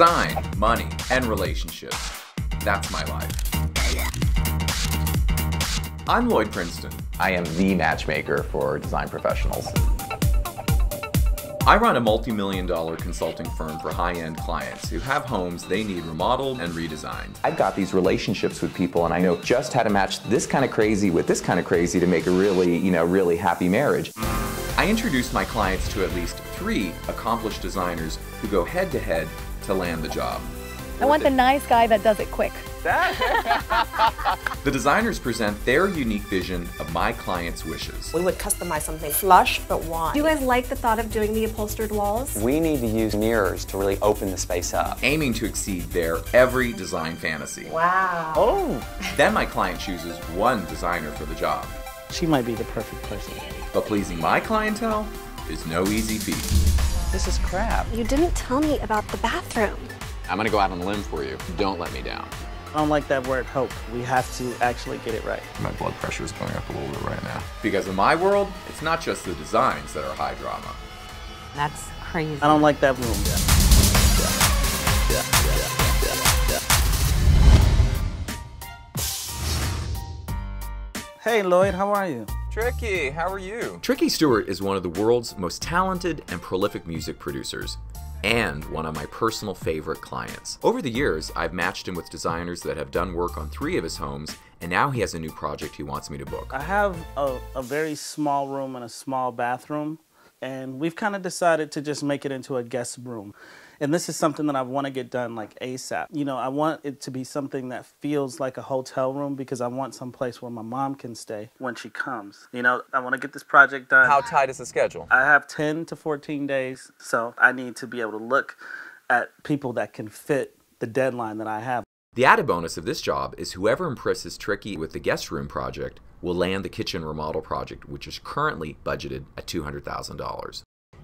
Design, money, and relationships. That's my life. I'm Lloyd Princeton. I am the matchmaker for design professionals. I run a multi-million dollar consulting firm for high-end clients who have homes they need remodeled and redesigned. I've got these relationships with people and I know just how to match this kind of crazy with this kind of crazy to make a really, you know, really happy marriage. I introduce my clients to at least three accomplished designers who go head to head to land the job. I want the nice guy that does it quick. The designers present their unique vision of my client's wishes. We would customize something flush but wide. Do you guys like the thought of doing the upholstered walls? We need to use mirrors to really open the space up. aiming to exceed their every design fantasy. Wow. Oh, Then my client chooses one designer for the job. she might be the perfect person. But pleasing my clientele is no easy feat. This is crap. You didn't tell me about the bathroom. I'm gonna go out on a limb for you. Don't let me down. I don't like that word hope. We have to actually get it right. My blood pressure is going up a little bit right now. Because in my world, it's not just the designs that are high drama. That's crazy. I don't like that room. Hey Lloyd, how are you? Tricky, how are you? Tricky Stewart is one of the world's most talented and prolific music producers, and one of my personal favorite clients. Over the years, I've matched him with designers that have done work on three of his homes, and now he has a new project he wants me to book. I have a, a very small room and a small bathroom, and we've kind of decided to just make it into a guest room. And this is something that I want to get done like ASAP. You know, I want it to be something that feels like a hotel room because I want some place where my mom can stay when she comes. You know, I want to get this project done. How tight is the schedule? I have 10 to 14 days, so I need to be able to look at people that can fit the deadline that I have. The added bonus of this job is whoever impresses Tricky with the guest room project will land the kitchen remodel project, which is currently budgeted at $200,000.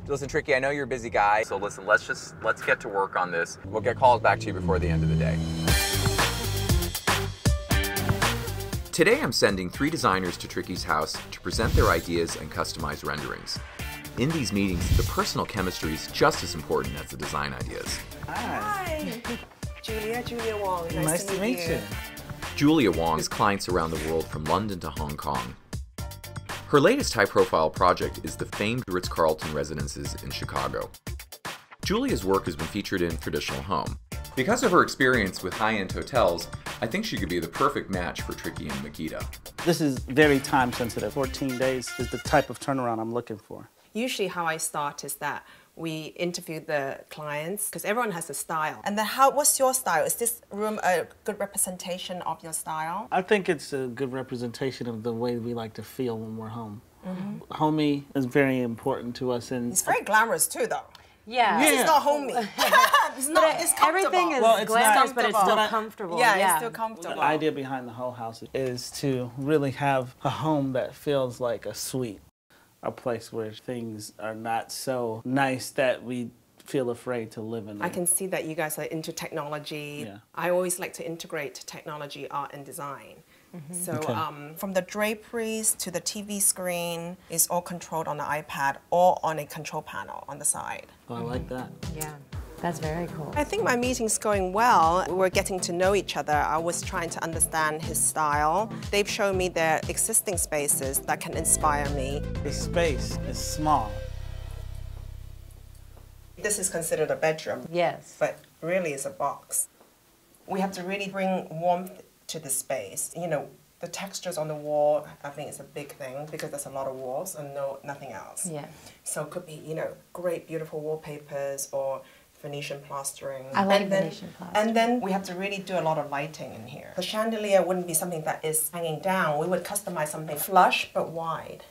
Listen, Tricky, I know you're a busy guy, so listen, let's just let's get to work on this. We'll get calls back to you before the end of the day. Today I'm sending three designers to Tricky's house to present their ideas and customize renderings. In these meetings, the personal chemistry is just as important as the design ideas. Hi. Julia, Julia Wong. Nice, Nice to meet you. Julia Wong has clients around the world from London to Hong Kong. Her latest high profile project is the famed Ritz Carlton residences in Chicago. Julia's work has been featured in Traditional Home. Because of her experience with high end hotels, I think she could be the perfect match for Tricky and Makita. This is very time sensitive. 14 days is the type of turnaround I'm looking for. Usually, how I start is that we interview the clients because everyone has a style. And then, how? What's your style? Is this room a good representation of your style? I think it's a good representation of the way we like to feel when we're home. Mm-hmm. Homey is very important to us, and It's very glamorous too, though. Yeah. Yeah. It's not homey. it's not. It's comfortable. Everything is Well, it's not- glamorous, but it's still Comfortable. comfortable. Yeah, Yeah, it's still comfortable. The idea behind the whole house is to really have a home that feels like a suite, a place where things are not so nice that we feel afraid to live in. I can see that you guys are into technology. Yeah. I always like to integrate technology, art, and design. So Okay. um, from the draperies to the TV screen is all controlled on the iPad or on a control panel on the side. Oh, I like that. Yeah. That's very cool. I think my meeting's going well. We're getting to know each other. I was trying to understand his style. They've shown me their existing spaces that can inspire me. The space is small. This is considered a bedroom. Yes. but really it's a box. We have to really bring warmth to the space. You know, the textures on the wall, I think is a big thing because there's a lot of walls and no nothing else. Yeah. So it could be, you know, great beautiful wallpapers or Venetian plastering. I like and then, Venetian plastering. And then we have to really do a lot of lighting in here. The chandelier wouldn't be something that is hanging down. We would customize something flush but wide.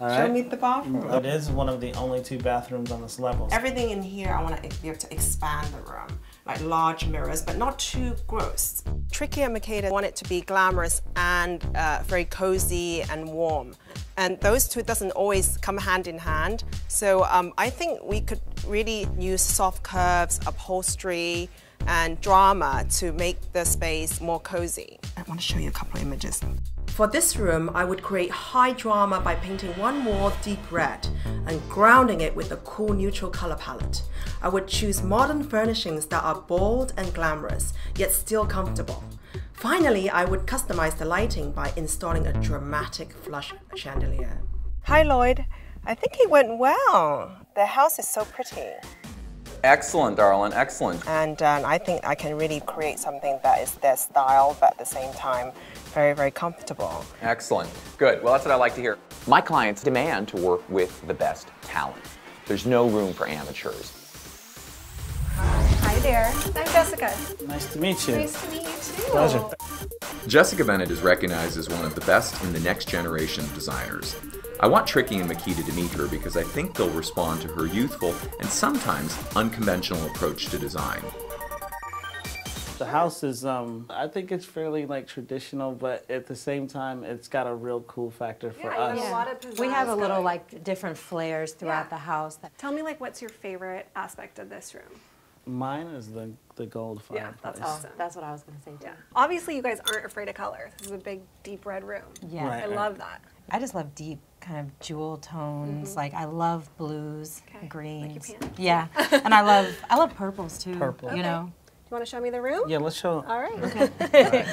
All Show right. me the bathroom. It is one of the only two bathrooms on this level. Everything in here, I want to be able to expand the room, like large mirrors, but not too gross. Tricky and Makeda want it to be glamorous and uh, very cozy and warm. And those two doesn't always come hand in hand. So um, I think we could really use soft curves, upholstery, and drama to make the space more cozy. I want to show you a couple of images. For this room, I would create high drama by painting one wall deep red and grounding it with a cool neutral color palette. I would choose modern furnishings that are bold and glamorous, yet still comfortable. Finally, I would customize the lighting by installing a dramatic flush chandelier. Hi, Lloyd. I think it went well. The house is so pretty. Excellent, darling, excellent. And um, I think I can really create something that is their style, but at the same time, very, very comfortable. Excellent. Good. Well, that's what I like to hear. My clients demand to work with the best talent. There's no room for amateurs. Hi there. I'm Jessica. Nice to meet you. Nice to meet you too. Pleasure. Jessica Bennett is recognized as one of the best in the next generation of designers. I want Tricky and Makita to meet her because I think they'll respond to her youthful and sometimes unconventional approach to design. The house is, um, I think it's fairly like traditional, but at the same time, it's got a real cool factor for Yeah, us. have a lot of We have a little like different flares throughout Yeah. the house. That, Tell me, like, what's your favorite aspect of this room? Mine is the the gold Yeah, that's awesome. that's what I was going to say too. Yeah. Obviously, you guys aren't afraid of color. This is a big, deep red room. Yeah. Right, I right. love that. I just love deep kind of jewel tones. Mm-hmm. Like I love blues, Okay, like your greens. pants. yeah, and I love I love purples too. Purple. You know. Do you want to show me the room? Yeah, let's show. All right.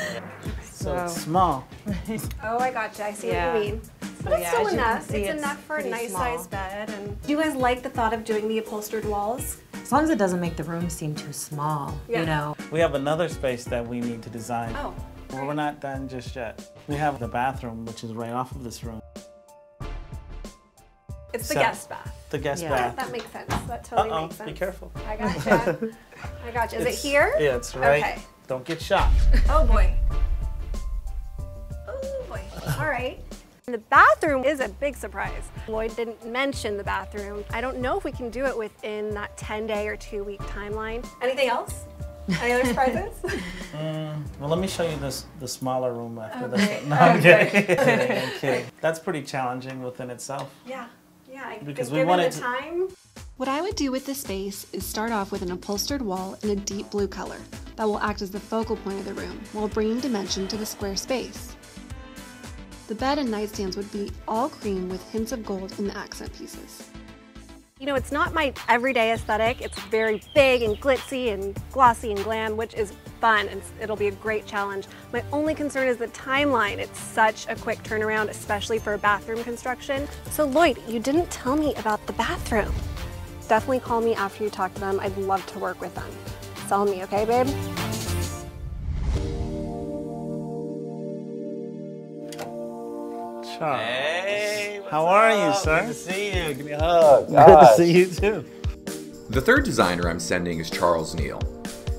So it's So- small. Oh, I gotcha. I see Yeah. what you mean. But So, it's yeah, still as you can enough. see, it's, it's enough for a nice small. sized bed. And do you guys like the thought of doing the upholstered walls? As long as it doesn't make the room seem too small. Yeah. You know. We have another space that we need to design. Oh. Well, we're not done just yet. We have the bathroom, which is right off of this room. It's the So- guest bath. The guest Yeah. bath. That makes sense. That totally Uh-oh, makes sense. be careful. I gotcha. I gotcha. Is it here? Yeah, it's right. Okay. Don't get shocked. Oh boy. Oh boy. All right. The bathroom is a big surprise. Lloyd didn't mention the bathroom. I don't know if we can do it within that 10 day or two week timeline. Anything else? Any other surprises? Mm, well, let me show you this the smaller room after Okay. this. one. No, I'm kidding. I'm kidding. That's pretty challenging within itself. yeah. Yeah. I Because think we given wanted the time. What I would do with this space is start off with an upholstered wall in a deep blue color that will act as the focal point of the room while bringing dimension to the square space. The bed and nightstands would be all cream with hints of gold in the accent pieces. You know, it's not my everyday aesthetic. It's very big and glitzy and glossy and glam, which is fun and it'll be a great challenge. My only concern is the timeline. It's such a quick turnaround, especially for bathroom construction. So Lloyd, you didn't tell me about the bathroom. Definitely call me after you talk to them. I'd love to work with them. Sell me, okay, babe? Charles. Hey, How are you, sir? Good to see you. Give me a hug. Good to see you too. The third designer I'm sending is Charles Neal.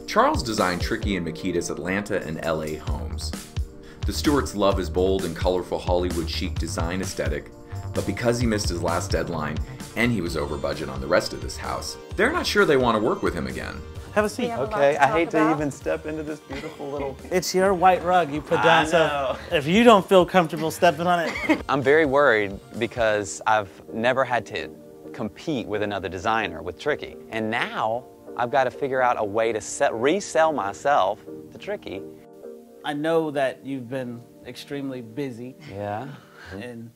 Charles designed Tricky and Makita's Atlanta and LA homes. The Stewarts love his bold and colorful Hollywood chic design aesthetic, but because he missed his last deadline and he was over budget on the rest of this house, they're not sure they want to work with him again. Have a seat. Okay, I hate to even step into this beautiful little. It's your white rug you put I down, so if you don't feel comfortable stepping on it, I'm very worried because I've never had to compete with another designer with Tricky. And now I've got to figure out a way to set, resell myself to Tricky. I know that you've been extremely busy Yeah. and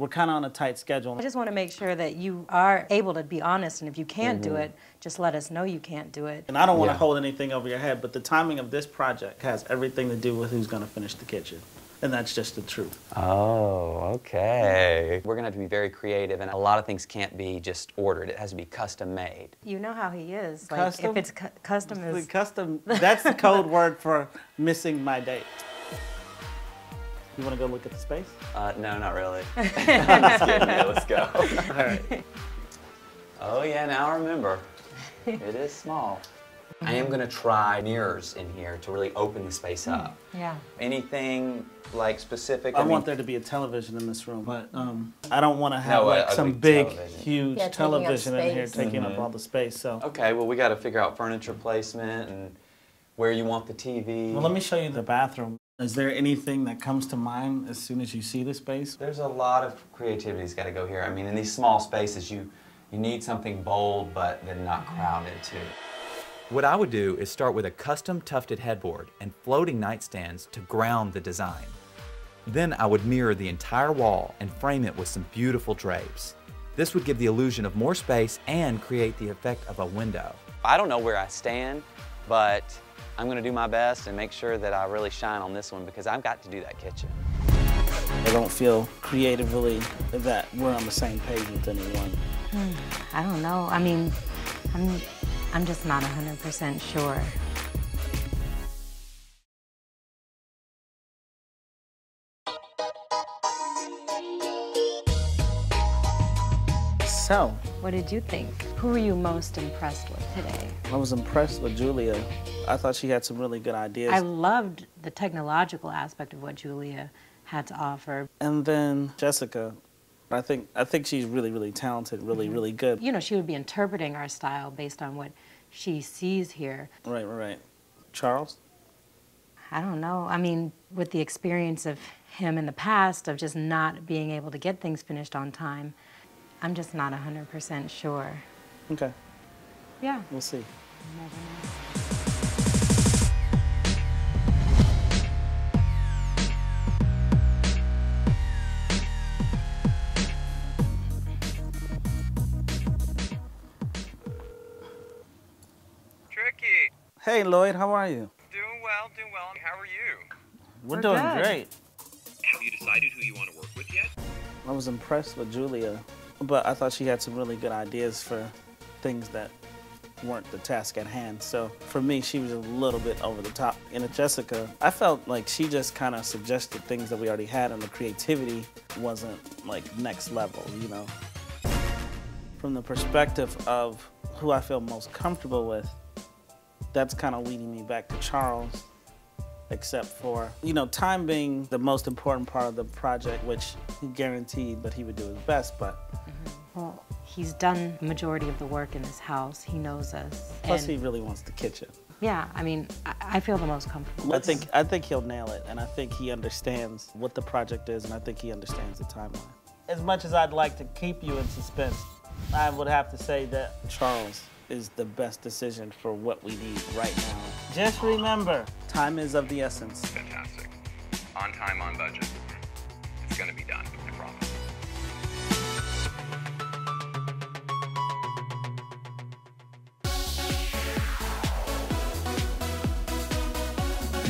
we're kind of on a tight schedule. I just want to make sure that you are able to be honest, and if you can't Mm-hmm. do it, just let us know you can't do it. And I don't want to Yeah. hold anything over your head, but the timing of this project has everything to do with who's going to finish the kitchen. And that's just the truth. Oh, okay. We're gonna have to be very creative, and a lot of things can't be just ordered. It has to be custom made. You know how he is. Like Custom? if it's cu- custom is custom, that's the code word for missing my date. You want to go look at the space? Uh, no, not really. I'm just kidding. Yeah, let's go. All right. Oh yeah, now I remember. It is small. I am gonna try mirrors in here to really open the space up. yeah. Anything like specific? I, mean, want there to be a television in this room, but um, I don't want to have No, like a some big big, television. huge Yeah, television in here space. taking up all the space. So, Okay, well we got to figure out furniture placement and where you want the TV. well, let me show you the bathroom. Is there anything that comes to mind as soon as you see the space? There's a lot of creativity's got to go here. I mean, in these small spaces, you you need something bold, but then not crowded too. What I would do is start with a custom tufted headboard and floating nightstands to ground the design. Then I would mirror the entire wall and frame it with some beautiful drapes. This would give the illusion of more space and create the effect of a window. I don't know where I stand, but I'm gonna do my best and make sure that I really shine on this one because I've got to do that kitchen. I don't feel creatively that we're on the same page with anyone. Hmm, I don't know. I mean, I'm, I'm just not 100% sure. So, What did you think? Who were you most impressed with today? I was impressed with Julia. I thought she had some really good ideas. I loved the technological aspect of what Julia had to offer. and then Jessica, I think I think she's really really talented, really Mhm. really good. You know, she would be interpreting our style based on what she sees here. Right, right, right. Charles? I don't know. I mean, with the experience of him in the past of just not being able to get things finished on time, I'm just not 100% sure. Okay, Yeah. we'll see. Tricky. Hey Lloyd, how are you? Doing well, doing well. How are you? We're, We're doing good. great. Have you decided who you want to work with yet? I was impressed with Julia, but I thought she had some really good ideas for things that weren't the task at hand. So for me, she was a little bit over the top. And Jessica, I felt like she just kind of suggested things that we already had, and the creativity wasn't like next level, you know. From the perspective of who I feel most comfortable with, that's kind of leading me back to Charles except for, you know, time being the most important part of the project, which he guaranteed that he would do his best, but Well, he's done the majority of the work in this house. He knows us. plus and he really wants the kitchen. yeah, I mean, I, I feel the most comfortable. I think I think he'll nail it, and I think he understands what the project is, and I think he understands the timeline. As much as I'd like to keep you in suspense, I would have to say that Charles is the best decision for what we need right now. Just remember, time is of the essence. Fantastic. On time, on budget. It's gonna be done,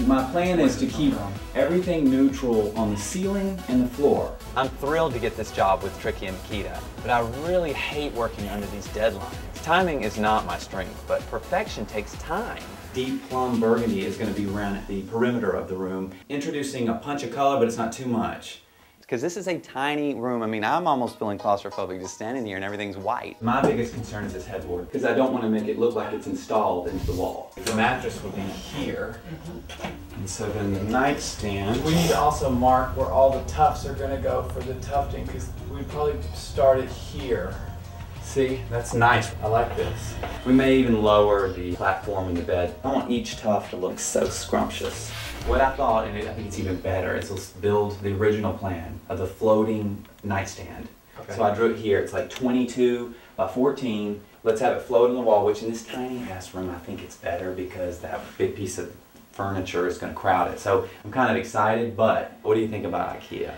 My plan is to keep everything neutral on the ceiling and the floor. I'm thrilled to get this job with Tricky and Makita, but I really hate working under these deadlines. Timing is not my strength, but perfection takes time. Deep plum burgundy is going to be around the perimeter of the room, introducing a punch of color, but it's not too much. Because this is a tiny room. I mean, I'm almost feeling claustrophobic just standing here and everything's white. My biggest concern is this headboard, because I don't want to make it look like it's installed into the wall. The mattress will be here, and so then the nightstand. We need to also mark where all the tufts are gonna go for the tufting, because we'd probably start it here. See, that's nice. I like this. We may even lower the platform in the bed. I want each tuft to look so scrumptious. What I thought, and I think it's even better, is let's build the original plan of the floating nightstand. Okay. So I drew it here. It's like 22 by 14. Let's have it float on the wall, which in this tiny ass room, I think it's better because that big piece of furniture is going to crowd it. So I'm kind of excited, but what do you think about IKEA?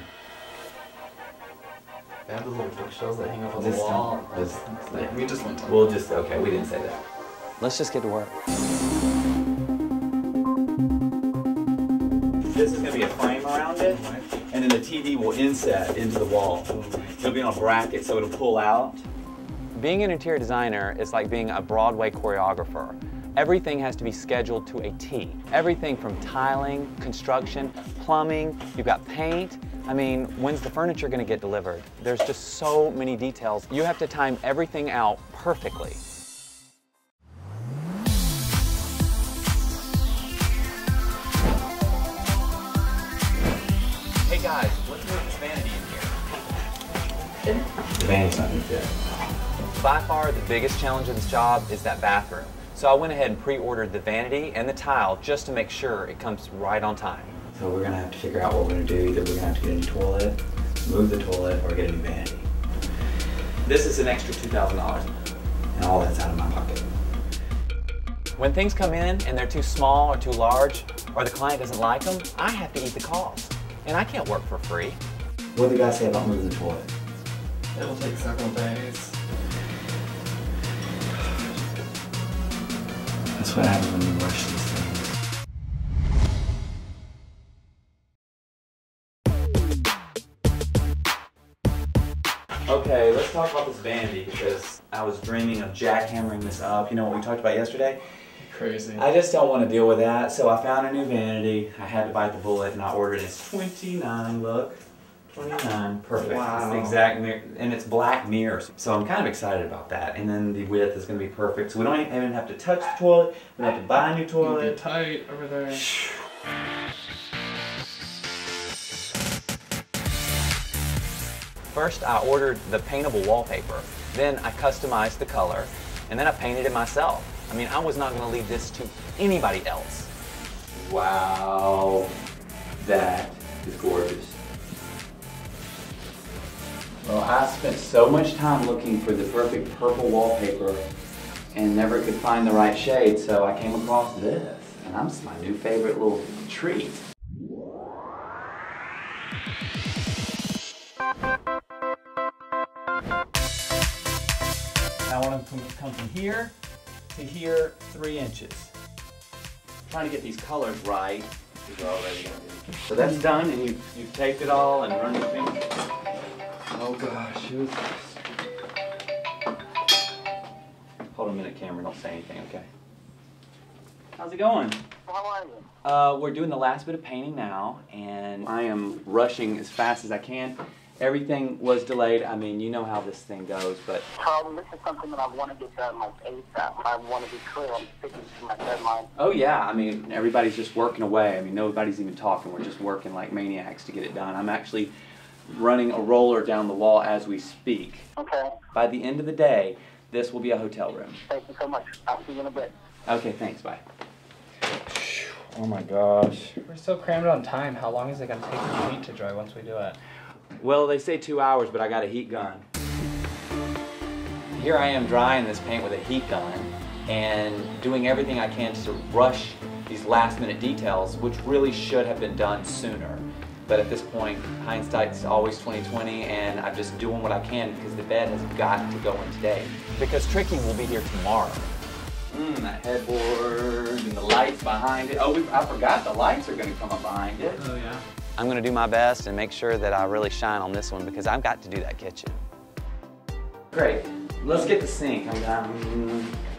They have the little bookshelves that hang up on Just the wall. don't- just- Like, we just went to We'll just, okay, we didn't say that. Let's just get to work. This is going to be a frame around it, and then the TV will inset into the wall. It'll be on a bracket, so it'll pull out. Being an interior designer is like being a Broadway choreographer. Everything has to be scheduled to a T. Everything from tiling, construction, plumbing, you've got paint. I mean, when's the furniture gonna get delivered? There's just so many details. You have to time everything out perfectly. Vanity's not going to fit. By far, the biggest challenge of this job is that bathroom. So I went ahead and pre-ordered the vanity and the tile just to make sure it comes right on time. So we're going to have to figure out what we're going to do. Either we're going to have to get a new toilet, move the toilet, or get a new vanity. This is an extra $2,000, and all that's out of my pocket. When things come in and they're too small or too large, or the client doesn't like them, I have to eat the cost. And I can't work for free. What did the guy say about moving the toilet? It'll take several days. That's what happens when you rush these things. Okay, let's talk about this vanity because I was dreaming of jackhammering this up. You know what we talked about yesterday? Crazy. I just don't want to deal with that, so I found a new vanity. I had to bite the bullet and I ordered it. It's 29, look. 29, perfect. Wow. It's the exact mirror, and it's black mirrors. So I'm kind of excited about that. And then the width is going to be perfect. So we don't even have to touch the toilet. We don't have to buy a new It'll toilet. tight over there. First, I ordered the paintable wallpaper. Then I customized the color, and then I painted it myself. I mean, I was not going to leave this to anybody else. Wow, that is gorgeous. Well, I spent so much time looking for the perfect purple wallpaper and never could find the right shade, so I came across this, and that's my new favorite little treat. I want them to come from here to here, three inches. trying to get these colors right. These are already gonna be- So that's done, and you you've taped it all and run your finger. Oh gosh, who's this? Hold a minute, camera. Don't say anything, okay? How's it going? How are you? Uh, we're doing the last bit of painting now, and I am rushing as fast as I can. Everything was delayed. I mean, you know how this thing goes, but Charlie, this is something that I want to get done like ASAP. I want to be clear. I'm sticking to my deadline. oh yeah, I mean, everybody's just working away. I mean, nobody's even talking. We're just working like maniacs to get it done. I'm actually running a roller down the wall as we speak. Okay. By the end of the day, this will be a hotel room. Thank you so much. I'll see you in a bit. Okay, thanks. Bye. Oh my gosh. We're so crammed on time. How long is it gonna take the paint to dry once we do it? Well, they say two hours, but I got a heat gun. Here I am drying this paint with a heat gun and doing everything I can to rush these last minute details, which really should have been done sooner. But at this point, hindsight's always 2020, and I'm just doing what I can because the bed has got to go in today. Because Tricky will be here tomorrow. Mmm, that headboard and the lights behind it. Oh, we, I forgot the lights are going to come up behind it. Oh yeah. I'm going to do my best and make sure that I really shine on this one because I've got to do that kitchen. Great. Let's get the sink. I'm down. Hmm.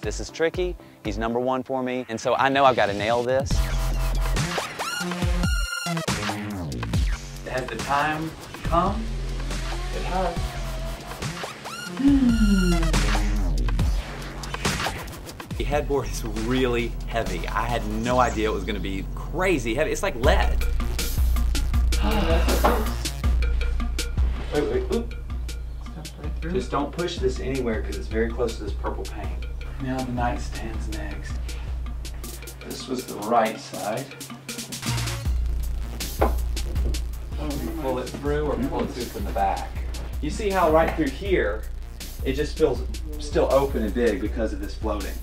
This is Tricky. He's number one for me, and so I know I've got to nail this. Has the time come? It has. The headboard is really heavy. I had no idea it was going to be crazy heavy. It's like lead. Wait, wait, oop. Just don't push this anywhere because it's very close to this purple paint. Now the nightstand's next. This was the right side. Through or pull it through from the back. You see how right through here, it just feels still open and big because of this floating.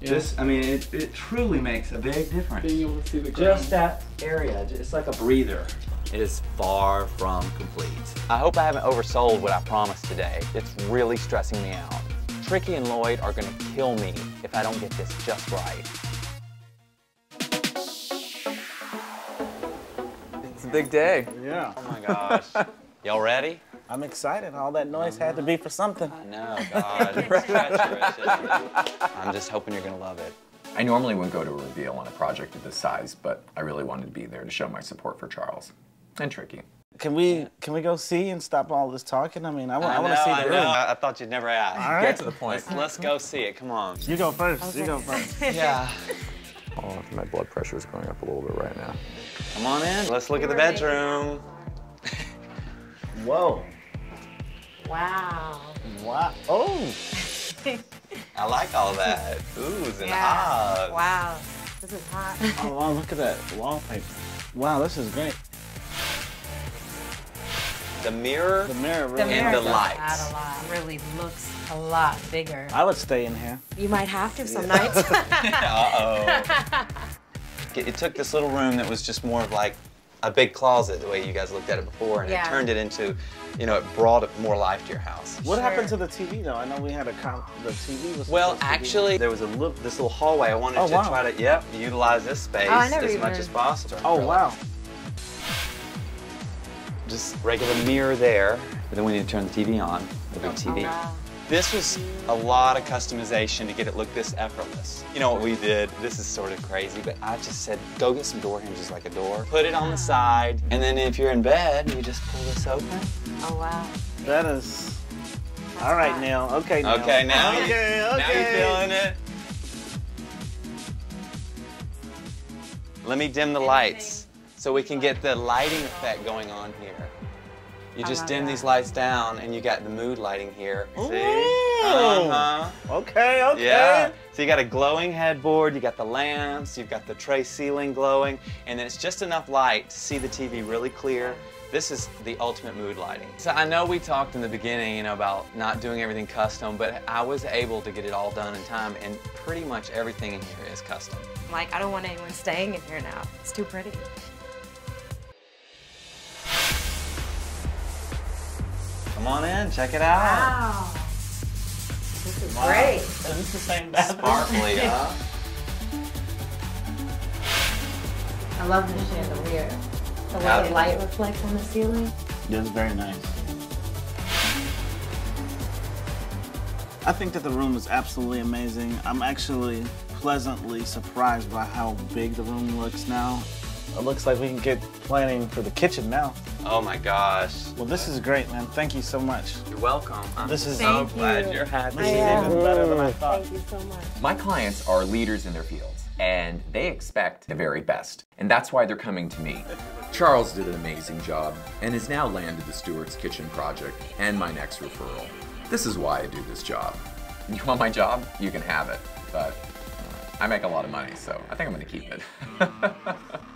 Yeah. This, I mean, it, it truly makes a big difference. Being able to see the ground. Just that area, it's like a breather. It is far from complete. I hope I haven't oversold what I promised today. It's really stressing me out. Tricky and Lloyd are gonna kill me if I don't get this just right. A big day. Yeah. Oh my gosh. Y'all ready? I'm excited. All that noise had to be for something. I know, God. It's treacherous, isn't it? I'm just hoping you're gonna love it. I normally wouldn't go to a reveal on a project of this size, but I really wanted to be there to show my support for Charles. And Tricky. Can we can we go see and stop all this talking? I mean, I want I, I want to see I the know. room. I, I thought you'd never ask. All right. Get to the point. Let's, let's go see it. Come on. You go first. You go first. Yeah. Oh, my blood pressure is going up a little bit right now. Come on in. Let's look at the bedroom. Whoa. Wow. Wow. Oh. I like all that. Oohs and Yeah. ahs. Wow. This is hot. Oh wow! Look at that wallpaper. Wow, this is great. The mirror. The mirror The really. And mirror the does lights. add a lot. Really looks a lot bigger. I would stay in here. You might have to some nights. Uh oh. It, it took this little room that was just more of like a big closet, the way you guys looked at it before, and Yeah. it turned it into, you know, it brought more life to your house. What happened to the TV though? I know we had a con- the TV was. Well, supposed to be- actually, there was a little, this little hallway. I wanted Oh, to wow. try to, yep, utilize this space Oh, as even much as possible. Oh wow. Just regular mirror there, but then we need to turn the TV on, the big oh, TV. wow. This was a lot of customization to get it look this effortless. You know what we did? This is sort of crazy, but I just said, go get some door hinges like a door, put it on the side, and then if you're in bed, you just pull this open. Oh wow. That is. All right, Neal. Okay, Neal. Okay, now, you, Okay, now okay. you're feeling it. Let me dim the lights so we can get the lighting effect going on here. You just dim that. these lights down and you got the mood lighting here. See? Ooh. Uh-huh. Okay, okay. Yeah. So you got a glowing headboard, you got the lamps, you've got the tray ceiling glowing, and then it's just enough light to see the TV really clear. This is the ultimate mood lighting. So I know we talked in the beginning, you know, about not doing everything custom, but I was able to get it all done in time, and pretty much everything in here is custom. Like I don't want anyone staying in here now. It's too pretty. Come on in, check it out. Wow. This is Wow. great. Is this the same bathroom? Sparkly, huh? I love the chandelier. The way Yeah. the light reflects on the ceiling. Yeah, it's very nice. I think that the room is absolutely amazing. I'm actually pleasantly surprised by how big the room looks now. It looks like we can get planning for the kitchen now. Oh my gosh. Well, this is great, man. Thank you so much. You're welcome. I'm This is so Thank glad you. you're happy. This is even better than I thought. Thank you so much. My clients are leaders in their fields, and they expect the very best. And that's why they're coming to me. Charles did an amazing job and has now landed the Stewart's Kitchen project and my next referral. This is why I do this job. You want my job? You can have it. But uh, I make a lot of money, so I think I'm going to keep it.